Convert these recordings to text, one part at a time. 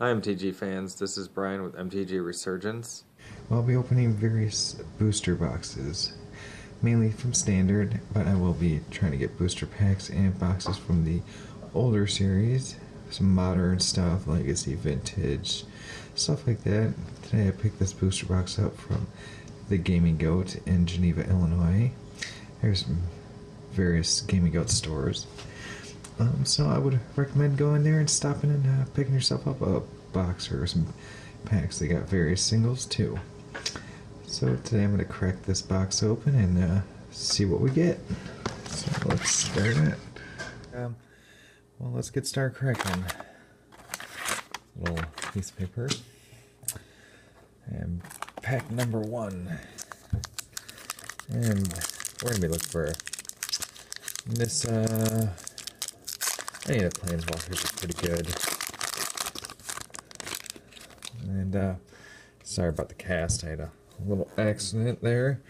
Hi MTG fans, this is Brian with MTG Resurgence. I'll be opening various booster boxes, mainly from standard, but I will be trying to get booster packs and boxes from the older series, some modern stuff, legacy, vintage, stuff like that. Today I picked this booster box up from the Gaming Goat in Geneva, Illinois. There's various Gaming Goat stores. Um, so I would recommend going there and stopping and uh, picking yourself up a box or some packs. They got various singles too. So today I'm going to crack this box open and uh, see what we get. So let's start it. Um, well, let's get started cracking. Little piece of paper. And pack number one. And we're going to be looking for this, uh, any of the planeswalkers are pretty good. And, uh, sorry about the cast. I had a little accident there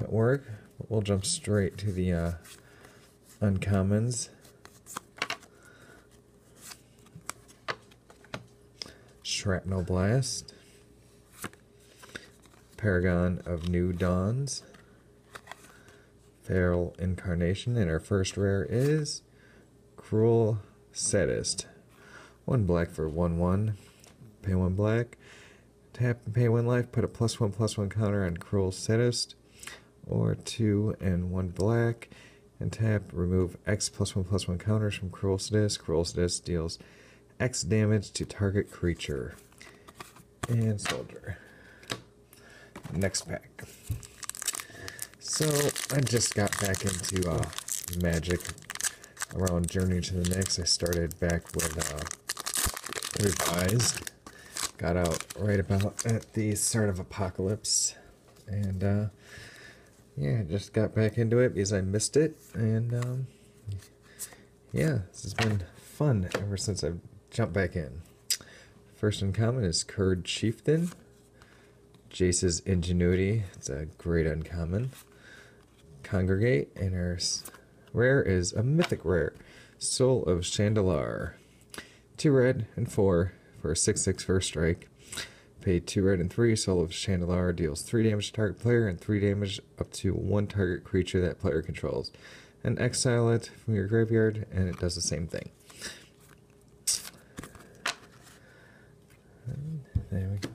at work. But we'll jump straight to the, uh, uncommons. Shrapnel Blast. Paragon of New Dawns. Feral Incarnation. And our first rare is Cruel Sadist. One black for 1 1. Pay one black. Tap and pay one life. Put a plus one plus one counter on Cruel Sadist. Or two and one black. And tap, remove X plus one plus one counters from Cruel Sadist. Cruel Sadist deals X damage to target creature. And soldier. Next pack. So I just got back into uh, Magic around Journey into Nyx, I started back with uh, Revised. Got out right about at the start of Apocalypse. And uh, yeah, just got back into it because I missed it. And um, yeah, this has been fun ever since I've jumped back in. First uncommon is Kird Chieftain. Jace's Ingenuity. It's a great uncommon. Congregate. And our rare is a mythic rare. Soul of Shandalar. Two red and four for a 6 6 first strike. Pay two red and three. Soul of Shandalar deals three damage to target player and three damage up to one target creature that player controls. And exile it from your graveyard, and it does the same thing. There we go.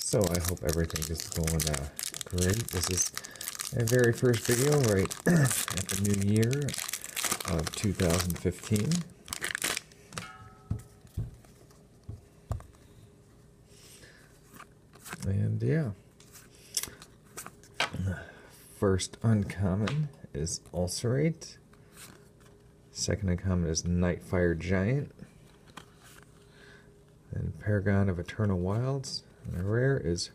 So I hope everything is going uh, great. This is my very first video right at the new year of 2015. And yeah. First uncommon is Ulcerate. Second uncommon is Nightfire Giant. And Paragon of Eternal Wilds. And the rare is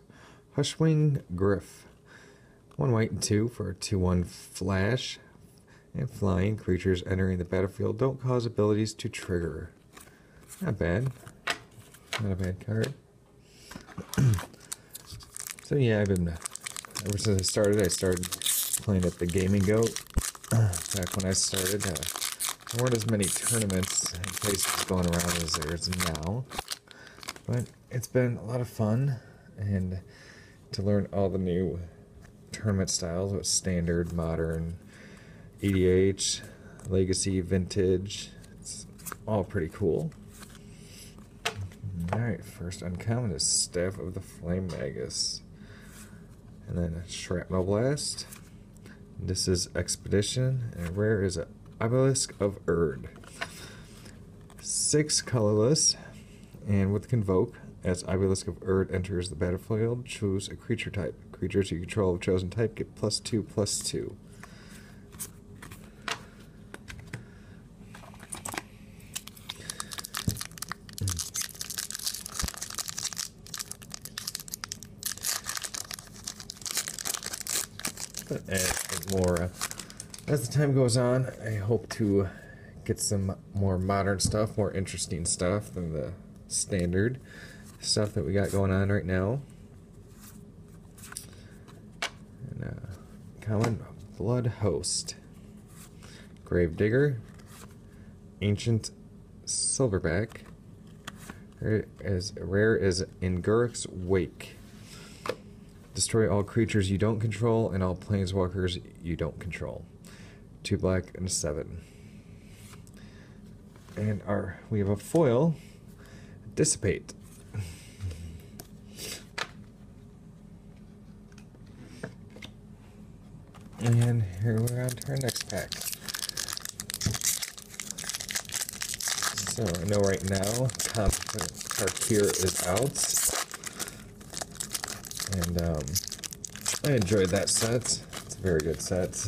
Hushwing Gryff. One white and two for a 2 1 flash. And flying creatures entering the battlefield don't cause abilities to trigger. Not bad. Not a bad card. so yeah, I've been ever since I started. I started playing at the Gaming Goat. Back when I started, uh, there weren't as many tournaments and places going around as there is now. But it's been a lot of fun, and to learn all the new tournament styles with standard, modern, EDH, legacy, vintage. It's all pretty cool. Alright, first uncommon is Staff of the Flame Magus. And then Shrapnel Blast. This is Expedition, and rare is Obelisk of Urd. Six colorless, and with Convoke, as Obelisk of Urd enters the battlefield, choose a creature type. Creatures you control of chosen type get plus two, plus two. And more as the time goes on, I hope to get some more modern stuff, more interesting stuff than the standard stuff that we got going on right now. And uh, common blood host, grave digger, ancient Silverback. Rare is rare is In Garruk's Wake. Destroy all creatures you don't control and all planeswalkers you don't control. Two black and seven. And our we have a foil. Dissipate. And here we're on to our next pack. So I know right now Tarkir is out. And um, I enjoyed that set. It's a very good set.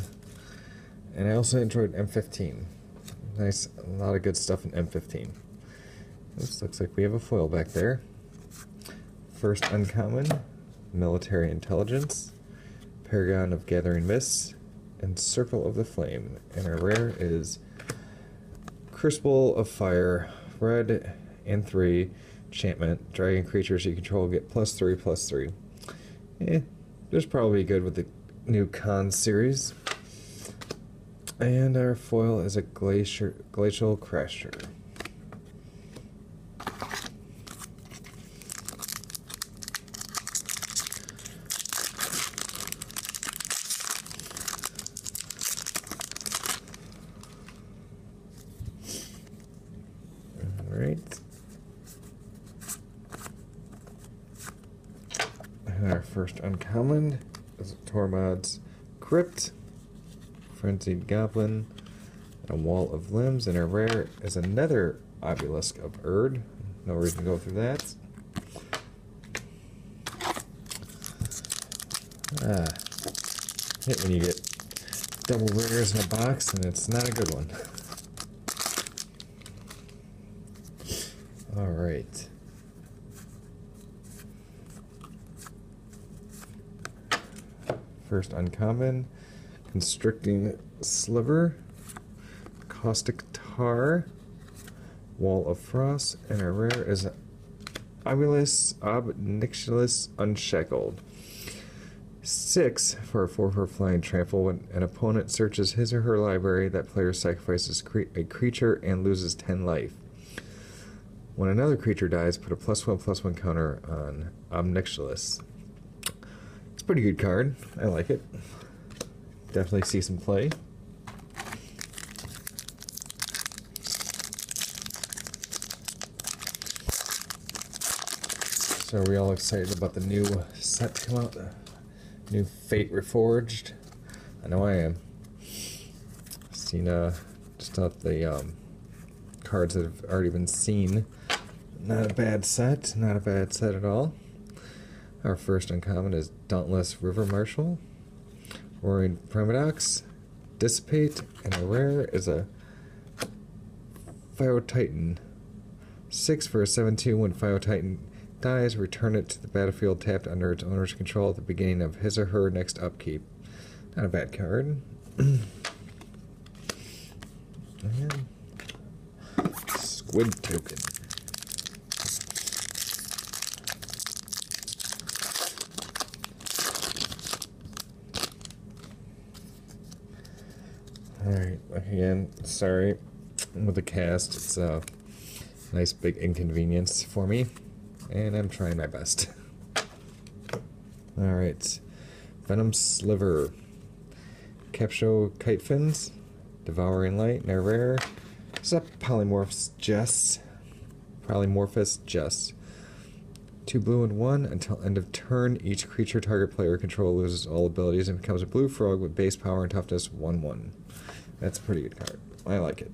And I also enjoyed M15. Nice, a lot of good stuff in M15. This looks like we have a foil back there. First uncommon, military intelligence. Paragon of Gathering Mists, and Circle of the Flame. And our rare is Crucible of Fire, red and three, enchantment. Dragon creatures you control get plus three, plus three. Eh, this probably good with the new Con series. And our foil is a glacier, Glacial Crasher. Alright. And our first uncommon Tormod's Crypt, Frenzied Goblin, a Wall of Limbs, and our rare is another Obelisk of Urd. No reason to go through that. Ah, hit when you get double rares in a box and it's not a good one. All right. First uncommon, constricting sliver, caustic tar, wall of frost, and our rare is Obulus Ob Nixilis Unshackled. Six for a four for flying trample. When an opponent searches his or her library, that player sacrifices cre- a creature and loses ten life. When another creature dies, put a plus one plus one counter on Ob Nixilis. It's a pretty good card. I like it. Definitely see some play. So are we all excited about the new set to come out? New Fate Reforged? I know I am. Seen uh just out the um cards that have already been seen. Not a bad set, not a bad set at all. Our first uncommon is Dauntless River Marshal, Roaring Primadox, Dissipate, and a rare is a Phytotitan. Six for a 7 2 when Phytotitan dies, return it to the battlefield tapped under its owner's control at the beginning of his or her next upkeep. Not a bad card. Squid Token. Alright, again, sorry with the cast. It's a nice big inconvenience for me, and I'm trying my best. Alright, Venom Sliver, Kapsho Kitefins, Devouring Light, and rare. That Polymorph's Jest? Polymorphous Jest. Two blue and one until end of turn. Each creature target player control loses all abilities and becomes a blue frog with base power and toughness 1 1. That's a pretty good card. I like it.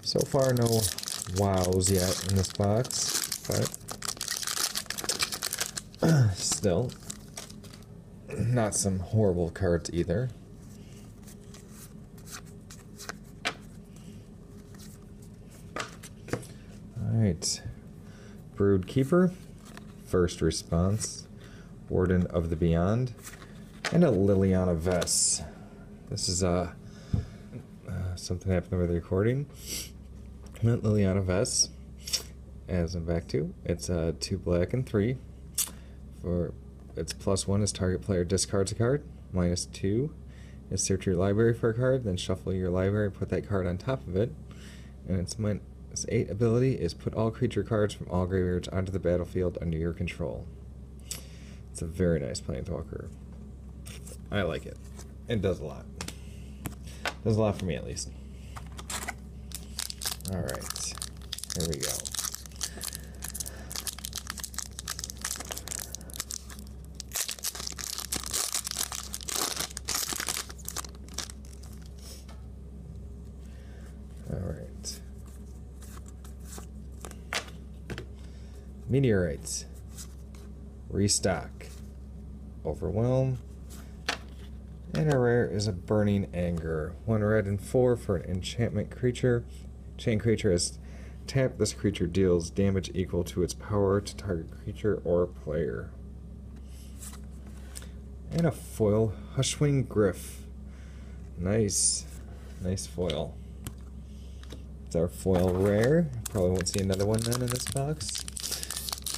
So far, no wows yet in this box, but still, not some horrible cards either. Alright. Brood Keeper, First Response, Warden of the Beyond, and a Liliana Vess. This is uh, uh, something happened with the recording. Liliana Vess, as I'm back to, it's uh, two black and three. For its plus one is target player discards a card, minus two, is search your library for a card, then shuffle your library, put that card on top of it. And its minus eight ability is put all creature cards from all graveyards onto the battlefield under your control. It's a very nice planeswalker. I like it. It does a lot. Does a lot for me at least. Alright. Here we go. Meteorites. Restock. Overwhelm. And a rare is a Burning Anger. One red and four for an enchantment creature. Chain creature is tapped. This creature deals damage equal to its power to target creature or player. And a foil Hushwing Gryff. Nice. Nice foil. It's our foil rare. Probably won't see another one then in this box.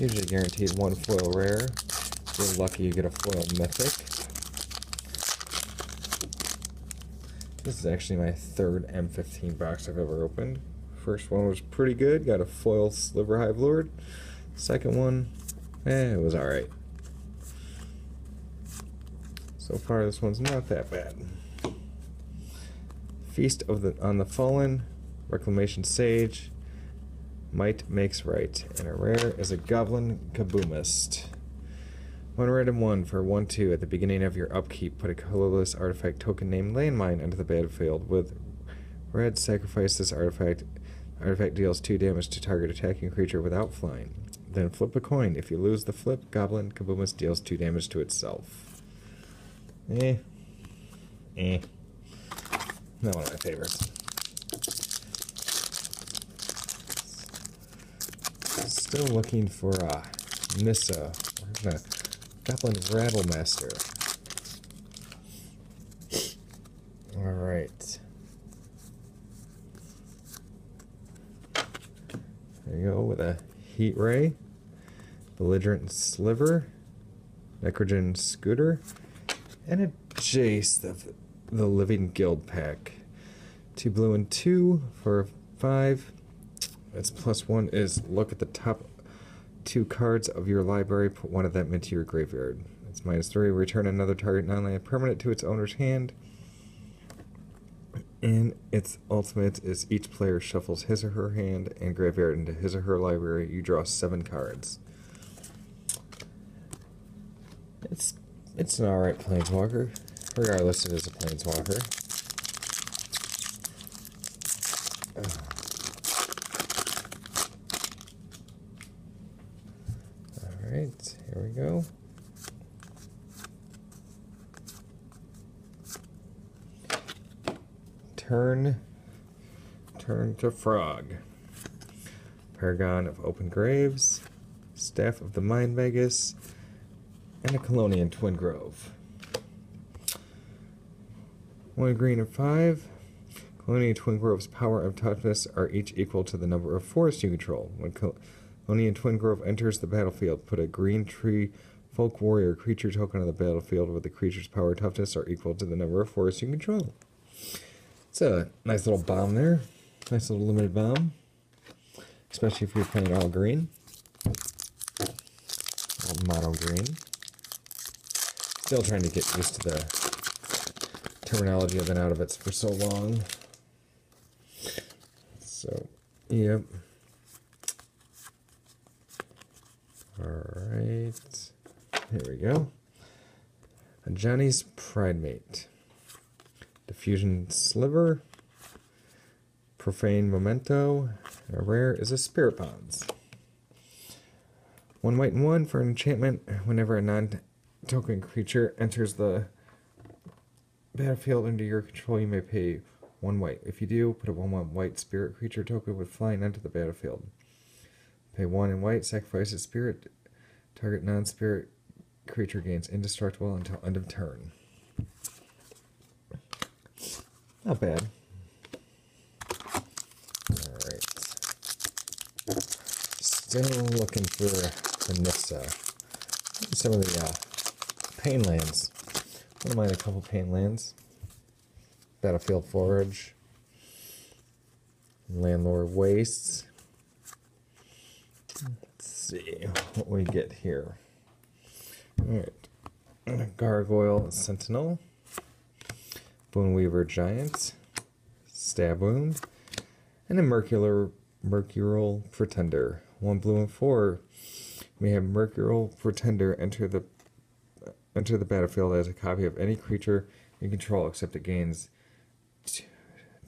Usually guaranteed one foil rare. You're lucky, you get a foil mythic. This is actually my third M15 box I've ever opened. First one was pretty good, got a foil Sliver Hivelord. Second one, eh, it was alright. So far, this one's not that bad. Feast of the on the Fallen, Reclamation Sage, Might Makes Right, and a rare is a Goblin Kaboomist. One and one for one two. At the beginning of your upkeep, put a colorless artifact token named Landmine onto the battlefield. With red, sacrifice this artifact. Artifact deals two damage to target attacking creature without flying. Then flip a coin. If you lose the flip, Goblin Kaboomus deals two damage to itself. Eh. Eh. Not one of my favorites. Still looking for a Nissa. Goblin Rattlemaster. Alright. There you go with a Heat Ray, Belligerent Sliver, Necrogen Scudder, and a Jace, of the Living Guildpact. Two blue and two for five. Its plus one is look at the top two cards of your library, put one of them into your graveyard. It's minus three. Return another target non-land permanent to its owner's hand. And its ultimate is each player shuffles his or her hand and graveyard into his or her library. You draw seven cards. It's it's an alright planeswalker. Regardless, it is a planeswalker. Ugh. Alright, here we go. Turn. Turn to Frog. Paragon of Open Graves. Staff of the Mind Magus. And a Kalonian Twingrove. One green and five. Kalonian Twingrove's power and toughness are each equal to the number of forests you control. When Kalonian Twingrove enters the battlefield, put a green tree folk warrior creature token on the battlefield with the creature's power and toughness are equal to the number of forests you control. It's a nice little bomb there. Nice little limited bomb. Especially if you're playing all green. All mono green. Still trying to get used to the terminology. I've been out of it for so long. So, yep. Alright. Here we go. Ajani's Pridemate. Diffusion Sliver. Profane Memento. A rare is a Spirit Bonds. One white and one for an enchantment. Whenever a non token creature enters the battlefield under your control, you may pay one white. If you do, put a 1 1 white spirit creature token with flying onto the battlefield. Pay 1 in white, sacrifice a spirit. Target non spirit creature gains indestructible until end of turn. Not bad. Alright. Still looking for the Nissa. Some of the uh, pain lands. Wouldn't mind a couple pain lands. Battlefield Forge. Llanowar Wastes. See what we get here. Alright. Gargoyle Sentinel. Boneweaver Giant. Stab Wound. And a Mercurial, Mercurial Pretender. One blue and four. We have Mercurial Pretender enter the enter the battlefield as a copy of any creature you control, except it gains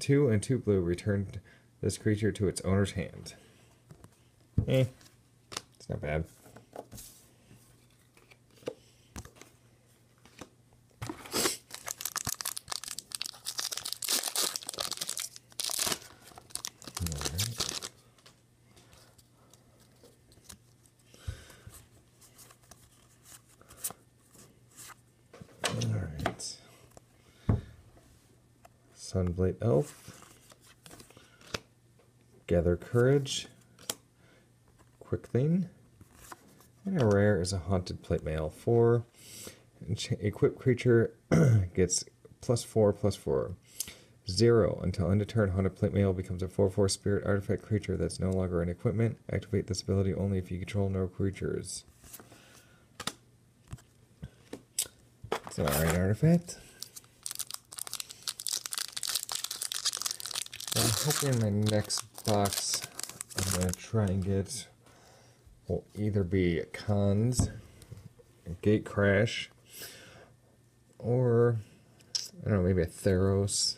two and two blue. Return this creature to its owner's hand. Eh, not bad. Sunblade Elf. Gather Courage. Quickling. And a rare is a Haunted Plate Mail. 4. Encha- Equipped creature gets plus 4 plus 4. 0. Until end of turn, Haunted Plate Mail becomes a 4 4 spirit artifact creature that's no longer an equipment. Activate this ability only if you control no creatures. It's an alright artifact. I'm hoping in my next box I'm gonna try and get will either be cons, Gatecrash, or I don't know, maybe a Theros.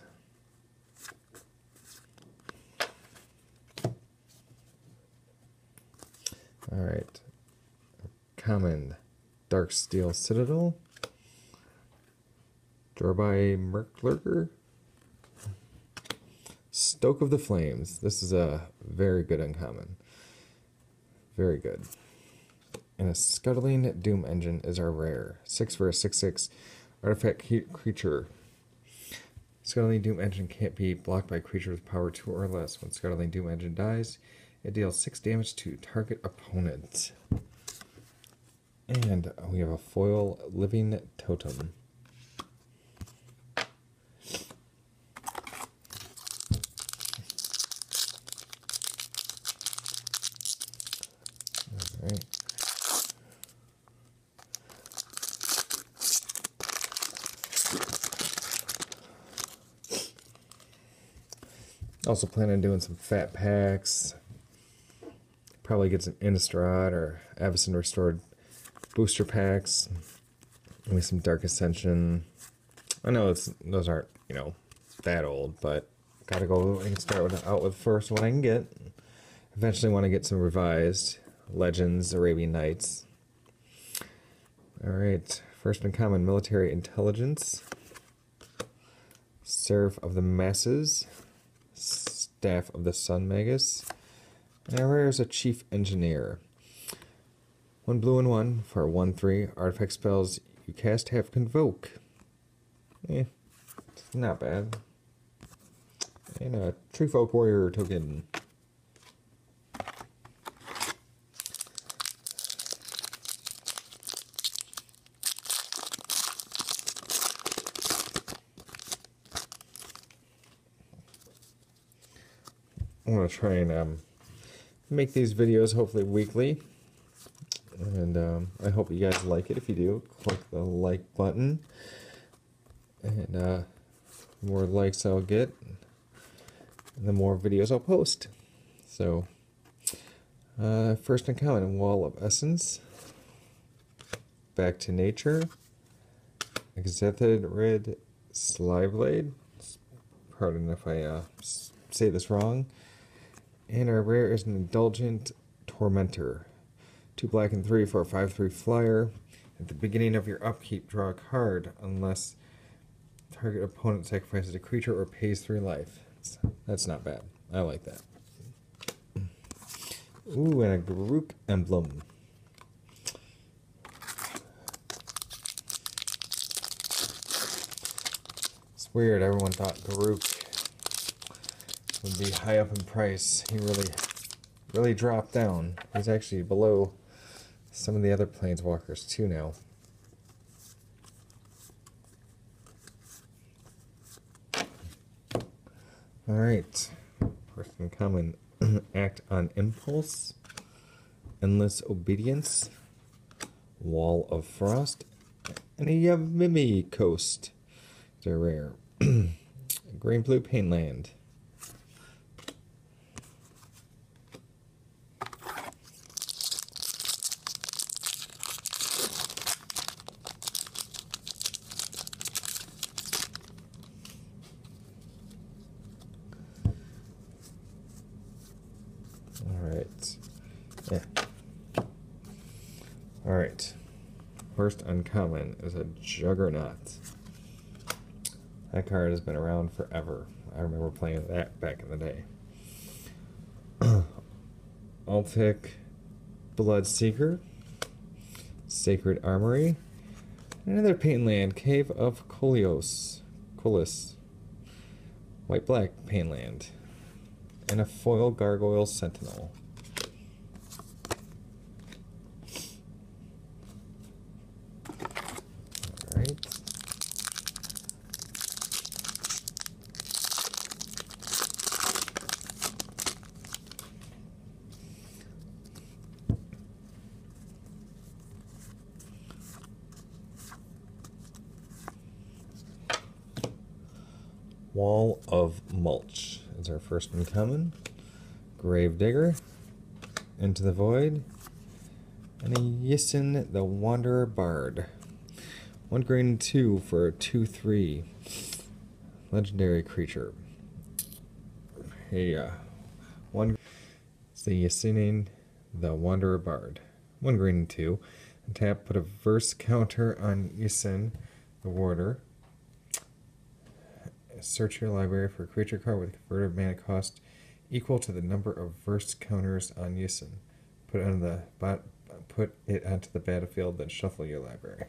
Alright. Common Darksteel Citadel. Dorby Merklurker. Stoke of the Flames. This is a very good uncommon. Very good. And a Scuttling Doom Engine is our rare. 6 for a 6 6 artifact creature. Scuttling Doom Engine can't be blocked by a creature with power 2 or less. When Scuttling Doom Engine dies, it deals 6 damage to target opponent. And we have a foil Living Totem. Alright. Also plan on doing some fat packs. Probably get some Innistrad or Avacyn Restored booster packs. Maybe some Dark Ascension. I know those aren't, you know, that old, but gotta go and start with out with first one I can get. Eventually want to get some revised Legends, Arabian Nights. Alright, first in common military intelligence. Seraph of the Masses. Staff of the Sun Magus. And rare is a Chief Engineer. One blue and one for one three artifact spells you cast have convoke. Eh, not bad. And a Tree Folk Warrior token. I'm gonna try and um, make these videos hopefully weekly, and um, I hope you guys like it. If you do, click the like button, and uh, more likes I'll get, the more videos I'll post. So, uh, first in common, Wall of Essence, Back to Nature, Xathrid Slyblade. Pardon if I uh, say this wrong. And our rare is an Indulgent Tormentor. Two black and three for a 5 3 flyer. At the beginning of your upkeep, draw a card unless target opponent sacrifices a creature or pays three life. That's, not bad. I like that. Ooh, and a Garruk emblem. It's weird, everyone thought Garruk would be high up in price. He really, really dropped down. He's actually below some of the other planeswalkers too now. All right. First uncommon act on impulse, endless obedience, wall of frost, and a Yavimaya Coast. They're rare. Green blue painland. All right. Yeah. All right. Uncommon is a Juggernaut. That card has been around forever. I remember playing that back in the day. Altac Bloodseeker, Sacred Armory, another Painland, Cave of Koilos, Kolis, White Black Painland, and a Foil Gargoyle Sentinel. Wall of Mulch is our first uncommon. Gravedigger, Into the Void, and a Yisan the Wanderer Bard. One green and two for a 2 3 legendary creature. Hey, uh, one. It's the Yissinin the Wanderer Bard. One green and two. And tap, put a verse counter on Yisan the Warder. Search your library for a creature card with converted mana cost equal to the number of verse counters on Yisan. Put it on the bot, put it onto the battlefield, then shuffle your library.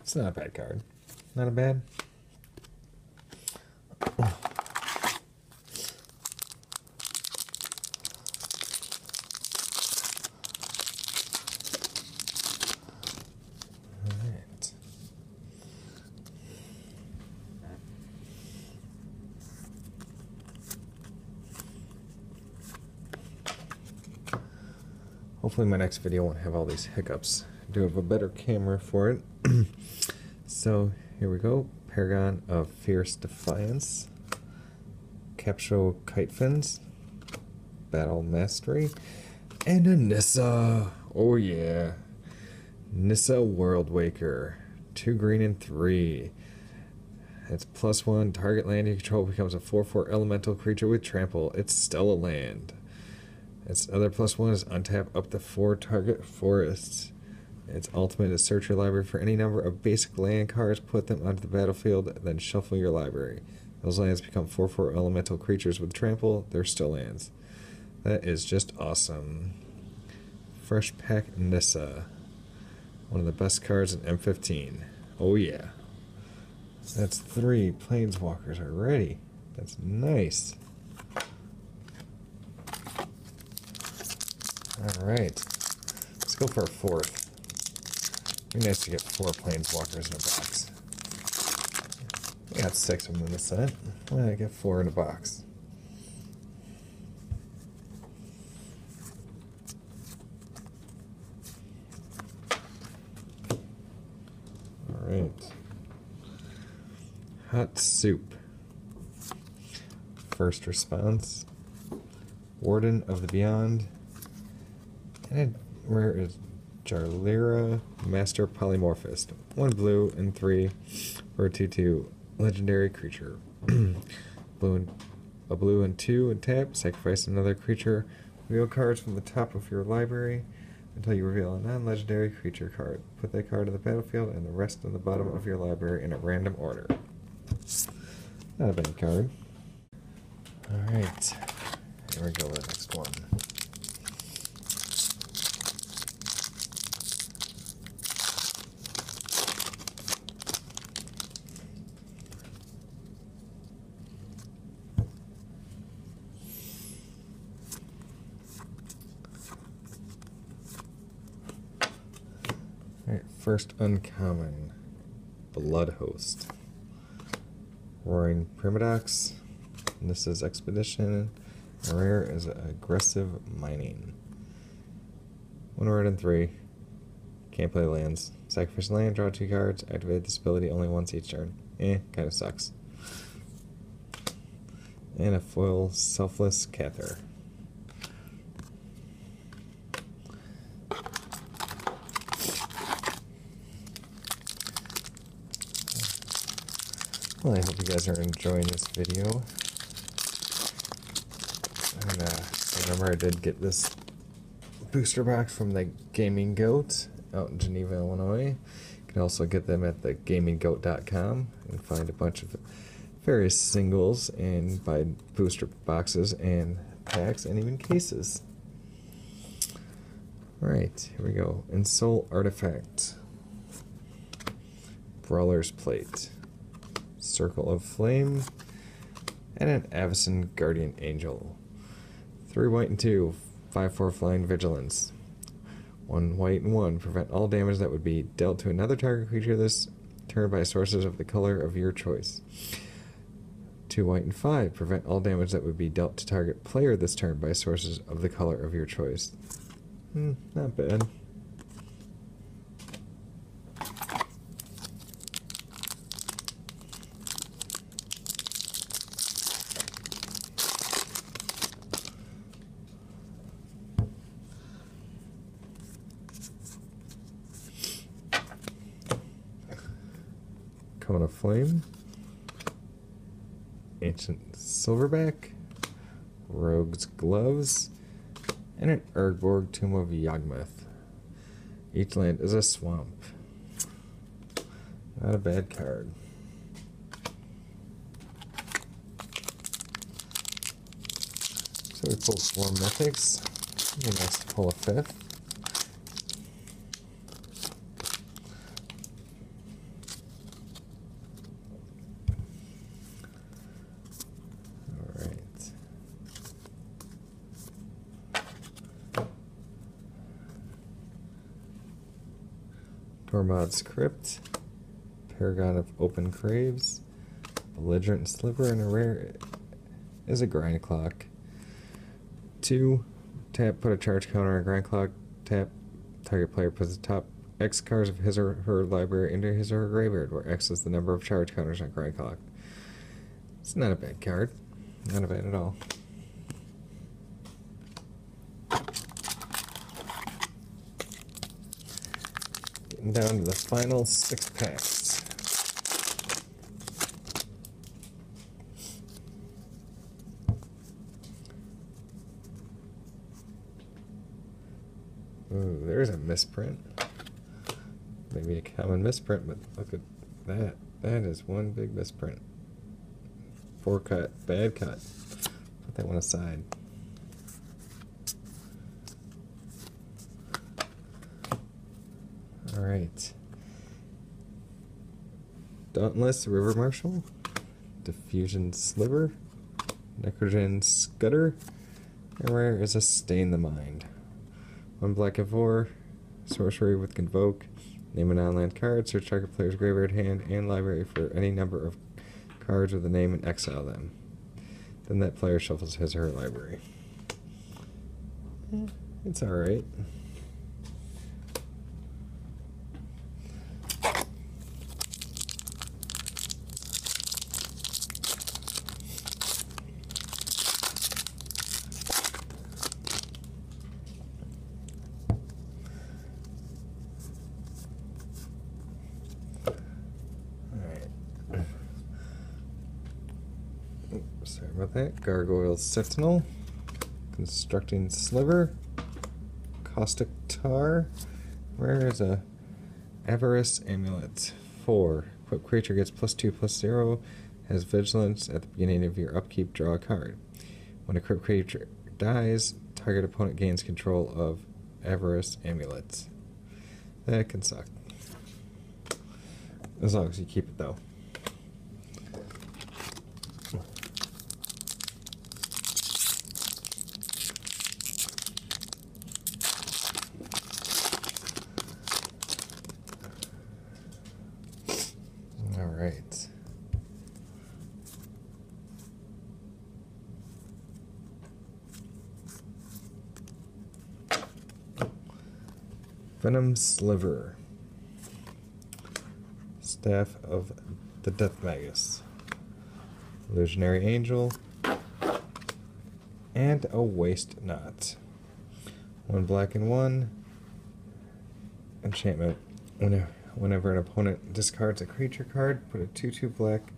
It's not a bad card. Not a bad. Hopefully my next video won't have all these hiccups. I do have a better camera for it. so here we go. Paragon of Fierce Defiance. Kapsho Kitefins. Battle Mastery. And a Nissa. Oh yeah. Nissa Worldwaker. Two green and three. It's plus one. Target land you control becomes a 4 4 elemental creature with trample. It's still a land. Its other plus one is untap up to four target forests. Its ultimate is search your library for any number of basic land cards, put them onto the battlefield, then shuffle your library. Those lands become 4 4 elemental creatures with trample, they're still lands. That is just awesome. Fresh Pack Nissa. One of the best cards in M15. Oh, yeah. That's three planeswalkers already. That's nice. Alright. Let's go for a fourth. Be nice to get four planeswalkers in a box. We got six of them in the set. Why not get four in a box? Alright. Hot soup. First response. Warden of the Beyond. And rare is Jalira Master Polymorphist. One blue and three for a 2 2 legendary creature. blue and, a blue and two and tap. Sacrifice another creature. Reveal cards from the top of your library until you reveal a non legendary creature card. Put that card on the battlefield and the rest on the bottom of your library in a random order. Not a bad card. Alright. Here we go with the next one. Alright, first uncommon. Blood Host. Roaring Primadox. And this is Expedition. Rare is Aggressive Mining. One word and three. Can't play lands. Sacrifice land, draw two cards, activate this ability only once each turn. Eh, kinda sucks. And a foil Selfless Cathar. Well, I hope you guys are enjoying this video. And uh, remember, I did get this booster box from the Gaming Goat out in Geneva, Illinois. You can also get them at the gaminggoat.com and find a bunch of various singles and buy booster boxes and packs and even cases. Alright, here we go. Ensoul Artifact. Brawler's Plate. Circle of Flame, and an Avacyn Guardian Angel. Three white and two, five four flying vigilance. One white and one, prevent all damage that would be dealt to another target creature this turn by sources of the color of your choice. Two white and five, prevent all damage that would be dealt to target player this turn by sources of the color of your choice. Hmm, not bad. Cone of Flame, Ancient Silverback, Rogue's Gloves, and an Urborg Tomb of Yawgmoth. Each land is a swamp. Not a bad card. So we pull four mythics. Be nice to pull a fifth. Alright. Tormod's Crypt, Paragon of Open Graves, Belligerent Sliver, and a rare is a Grind Clock. Two, tap, put a charge counter on a Grind Clock, tap, target player puts the top X cards of his or her library into his or her graveyard, where X is the number of charge counters on Grind Clock. It's not a bad card. Not a bad at all. Down to the final six packs. Ooh, there's a misprint. Maybe a common misprint, but look at that. That is one big misprint. Four cut, bad cut. Put that one aside. All right. Dauntless River Marshal, Diffusion Sliver, Necrogen Scudder, and rare is a Stain the Mind. One black and sorcery with Convoke, name an non-land card, search target player's graveyard hand and library for any number of cards with a name and exile them. Then that player shuffles his or her library. Eh, It's alright. Alright. Oops, Sorry about that. Gargoyle Sentinel. Constricting Sliver. Caustic Tar. Rare is a Avarice Amulet. 4. Equipped creature gets plus 2 plus 0. Has Vigilance at the beginning of your upkeep. Draw a card. When a equipped creature dies, target opponent gains control of Avarice Amulet. That can suck. As long as you keep it though. All right. Venom Sliver. Staff of the Death Magus. Illusionary Angel. And a Waste Not. One black and one. Enchantment. Whenever, an opponent discards a creature card, put a 2 2 black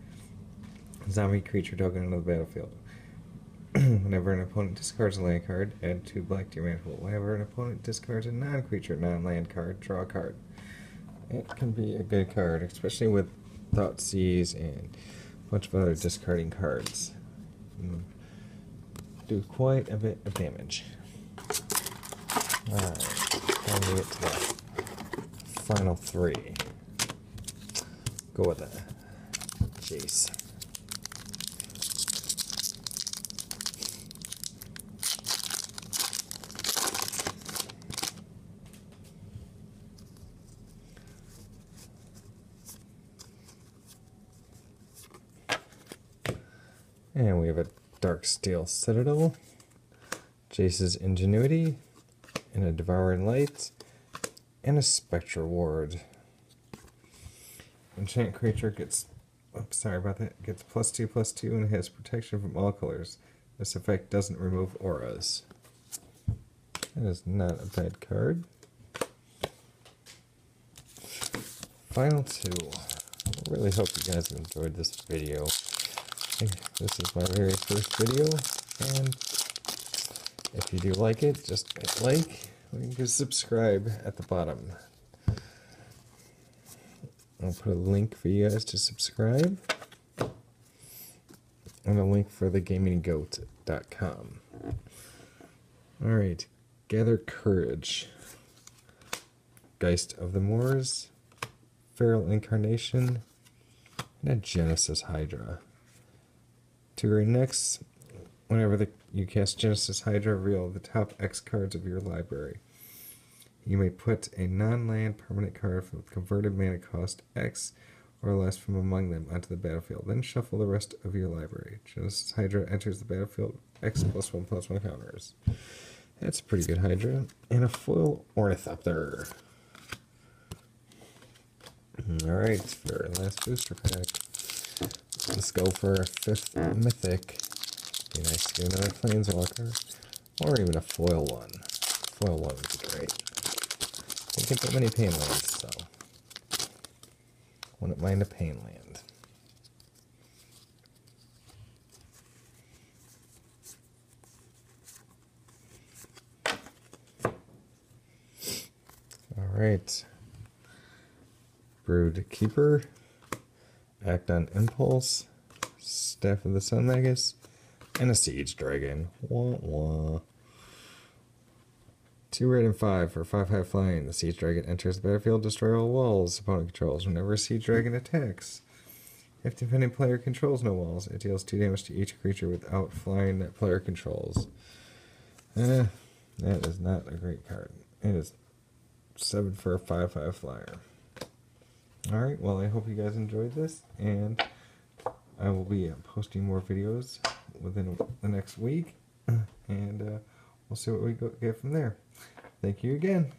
zombie creature token onto the battlefield. Whenever an opponent discards a land card, add two black to your mana pool. Whenever an opponent discards a non-creature, non-land card, draw a card. It can be a good card, especially with Thoughtseize and a bunch of other discarding cards. Mm. Do quite a bit of damage. Alright, time to get to the final three. Go with that. Jeez. And we have a Dark Steel Citadel, Jace's Ingenuity, and a Devouring Light, and a Spectral Ward. Enchant creature gets, oops, sorry about that, gets plus two, plus two, and has protection from all colors. This effect doesn't remove auras. That is not a bad card. Final two. I really hope you guys enjoyed this video. This is my very first video, and if you do like it, just hit like and just subscribe at the bottom. I'll put a link for you guys to subscribe and a link for the gaminggoat.com. Alright, gather courage. Geist of the Moors, Feral Incarnation, and a Genesis Hydra. To your next, whenever the, you cast Genesis Hydra, reveal the top X cards of your library. You may put a non-land permanent card with converted mana cost X or less from among them onto the battlefield. Then shuffle the rest of your library. Genesis Hydra enters the battlefield X plus one plus one counters. That's a pretty good Hydra. And a foil Ornithopter. Alright, for our last booster pack. Let's go for a fifth mythic. Be nice to get another planeswalker. Or even a foil one. Foil one would be great. Don't get that many pain lands, so. Wouldn't mind a pain land. Alright. Brood Keeper. Act on Impulse. Staff of the Sun Magus. And a Siege Dragon. Wah wah. Two red and five for five high flying. The siege dragon enters the battlefield, destroy all walls opponent controls. Whenever a siege dragon attacks, if defending player controls no walls, it deals two damage to each creature without flying that player controls. Eh, that is not a great card. It is seven for a five five flyer. Alright, well I hope you guys enjoyed this and I will be uh, posting more videos within the next week and uh, we'll see what we get from there. Thank you again.